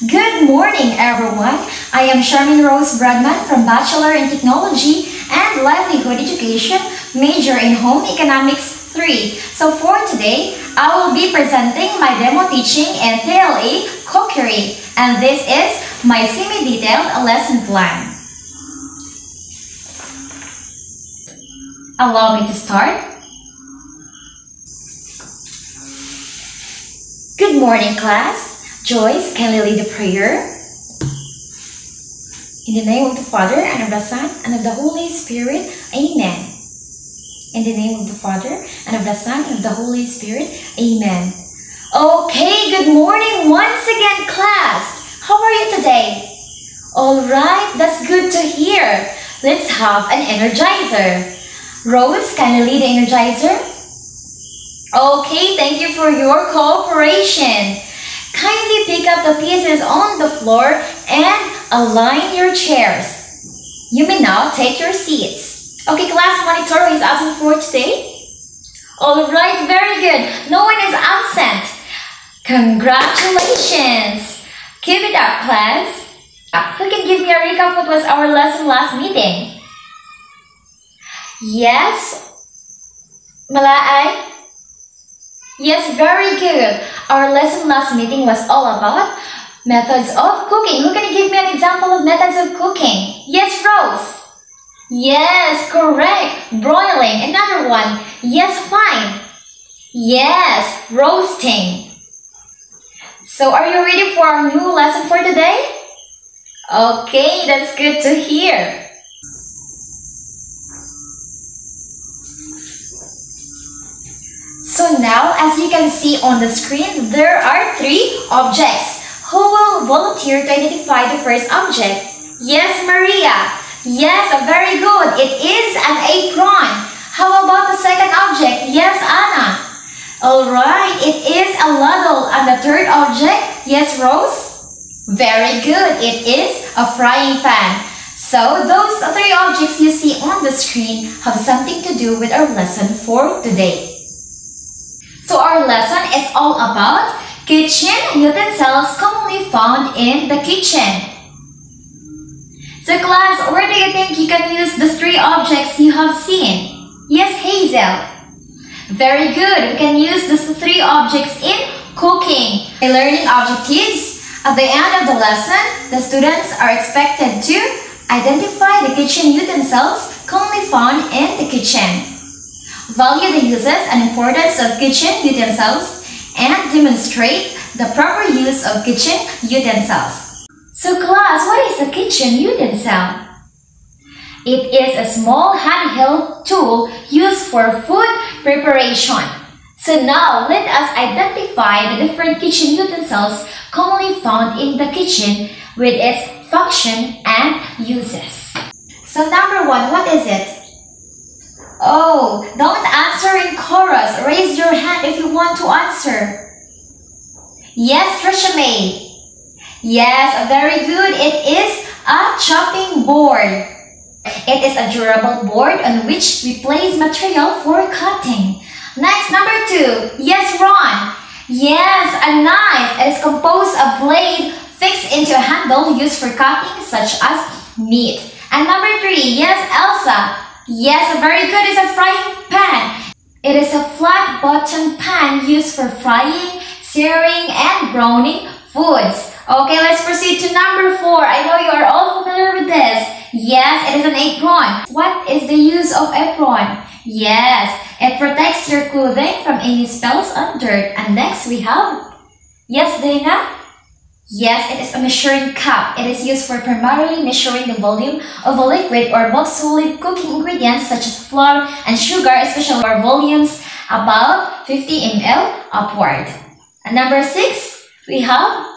Good morning, everyone. I am Sharmine Rose Bradman from Bachelor in Technology and Livelihood Education, major in Home Economics 3. So for today, I will be presenting my demo teaching in TLE Cookery, and this is my semi-detailed lesson plan. Allow me to start. Good morning, class. Joyce, can you lead the prayer? In the name of the Father, and of the Son, and of the Holy Spirit. Amen. In the name of the Father, and of the Son, and of the Holy Spirit. Amen. Okay, good morning once again, class. How are you today? Alright, that's good to hear. Let's have an energizer. Rose, can you lead the energizer? Okay, thank you for your cooperation. Kindly pick up the pieces on the floor and align your chairs. You may now take your seats. Okay, class monitor is absent for today? Alright, very good. No one is absent. Congratulations. Keep it up, class. Uh, who can give me a recap what was our lesson last meeting? Yes? Malaay? Yes, very good. Our lesson last meeting was all about methods of cooking. Who can give me an example of methods of cooking? Yes, Rose. Yes, correct. Broiling. Another one. Yes, fine. Yes, roasting. So are you ready for our new lesson for today? Okay, that's good to hear. So now, as you can see on the screen, there are three objects. Who will volunteer to identify the first object? Yes, Maria. Yes, very good. It is an apron. How about the second object? Yes, Anna. Alright, it is a ladle. And the third object? Yes, Rose? Very good. It is a frying pan. So those three objects you see on the screen have something to do with our lesson for today. So our lesson is all about kitchen utensils commonly found in the kitchen. So class, where do you think you can use the three objects you have seen? Yes, Hazel. Very good. We can use these three objects in cooking. The learning objectives. At the end of the lesson, the students are expected to identify the kitchen utensils commonly found in the kitchen value the uses and importance of kitchen utensils, and demonstrate the proper use of kitchen utensils. So class, what is a kitchen utensil? It is a small handheld tool used for food preparation. So now let us identify the different kitchen utensils commonly found in the kitchen with its function and uses. So number one, what is it? Oh, don't answer in chorus. Raise your hand if you want to answer. Yes, May. Yes, very good. It is a chopping board. It is a durable board on which we place material for cutting. Next, number two. Yes, Ron. Yes, a knife. Is composed of blade fixed into a handle used for cutting such as meat. And number three. Yes, Elsa. Yes, very good. It's a frying pan. It is a flat bottom pan used for frying, searing, and browning foods. Okay, let's proceed to number four. I know you are all familiar with this. Yes, it is an apron. What is the use of apron? Yes, it protects your clothing from any spills on dirt. And next we have, yes, Dana? Yes, it is a measuring cup. It is used for primarily measuring the volume of a liquid or bulk solid cooking ingredients such as flour and sugar, especially for volumes about 50 ml upward. And number six, we have,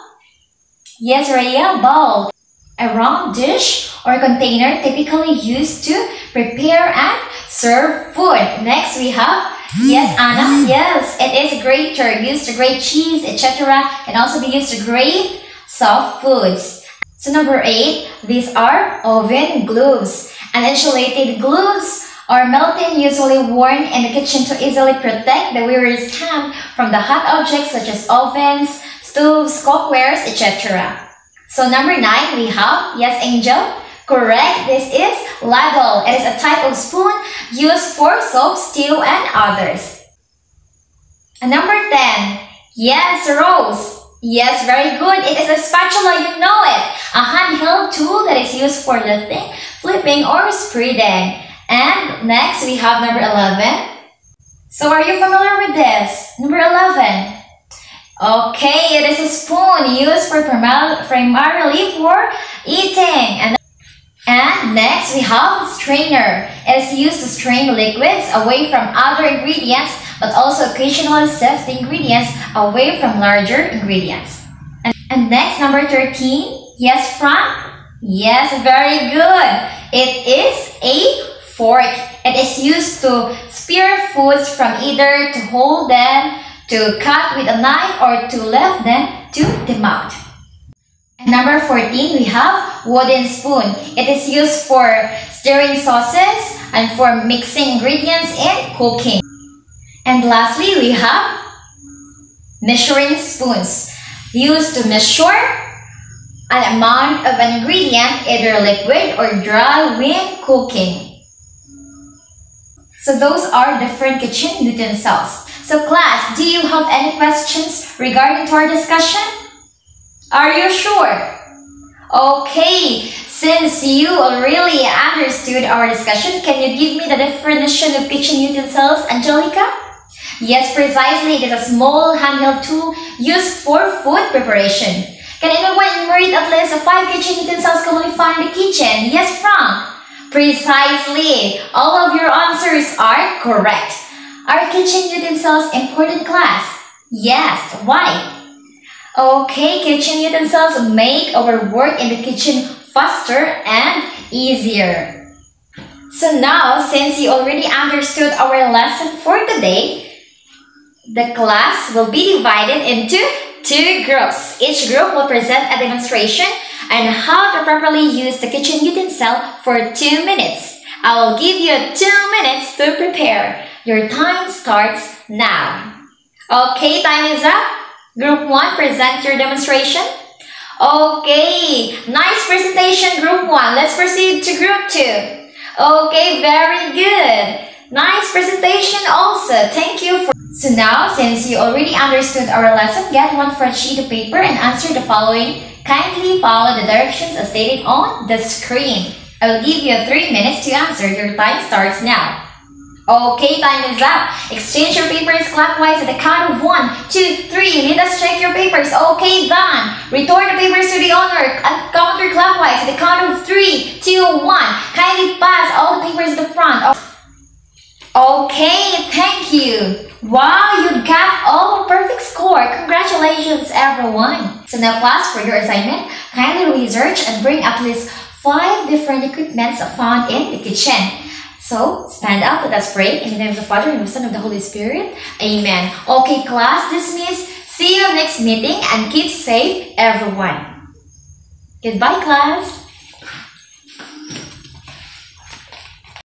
yes, Rhea, bowl. A round dish or container typically used to prepare and serve food. Next, we have Yes, mm. Anna. Mm. Yes, it is a grater used to grate cheese, etc. Can also be used to grate soft foods. So number eight, these are oven gloves. And insulated gloves are melting usually worn in the kitchen to easily protect the wearer's hand from the hot objects such as ovens, stoves, cookwares, etc. So number nine, we have, yes, Angel? Correct, this is ladle. It is a type of spoon used for soap, stew, and others. And number 10, yes, Rose. Yes, very good. It is a spatula, you know it. A handheld tool that is used for lifting, flipping, or spreading. And next, we have number 11. So are you familiar with this? Number 11. Okay, it is a spoon used for primarily for eating. And, and next, we have strainer. It is used to strain liquids away from other ingredients but also occasionally sift the ingredients away from larger ingredients. And, and next, number 13. Yes, Frank? Yes, very good. It is a fork. It is used to spear foods from either to hold them, to cut with a knife, or to lift them to the mouth. And number 14, we have wooden spoon. It is used for stirring sauces and for mixing ingredients in cooking. And lastly, we have measuring spoons used to measure an amount of an ingredient, either liquid or dry when cooking. So those are different kitchen utensils. So class, do you have any questions regarding to our discussion? Are you sure? Okay, since you really understood our discussion, can you give me the definition of kitchen utensils, Angelica? Yes, precisely. It is a small handheld tool used for food preparation. Can anyone enumerate at least five kitchen utensils commonly found in the kitchen? Yes, Frank. Precisely. All of your answers are correct. Are kitchen utensils important class? Yes. Why? Okay, kitchen utensils make our work in the kitchen faster and easier. So now, since you already understood our lesson for today, the class will be divided into two groups. Each group will present a demonstration on how to properly use the kitchen utensil for two minutes. I will give you two minutes to prepare. Your time starts now. Okay, time is up. Group 1, present your demonstration. Okay, nice presentation, Group 1. Let's proceed to Group 2. Okay, very good. Nice presentation also. Thank you for so now, since you already understood our lesson, get one fresh sheet of paper and answer the following. Kindly follow the directions as stated on the screen. I will give you three minutes to answer. Your time starts now. Okay, time is up. Exchange your papers clockwise at the count of one, two, three. Let us check your papers. Okay, done. Return the papers to the owner counterclockwise at the count of three, two, one. Kindly pass all the papers to the front. Okay, thank you. Wow, you got all perfect score. Congratulations, everyone. So now class, for your assignment, kindly research and bring at least five different equipments found in the kitchen. So, stand up, let us pray. In the name of the Father, and the Son, and of the Holy Spirit. Amen. Okay, class, dismissed. See you next meeting and keep safe, everyone. Goodbye, class.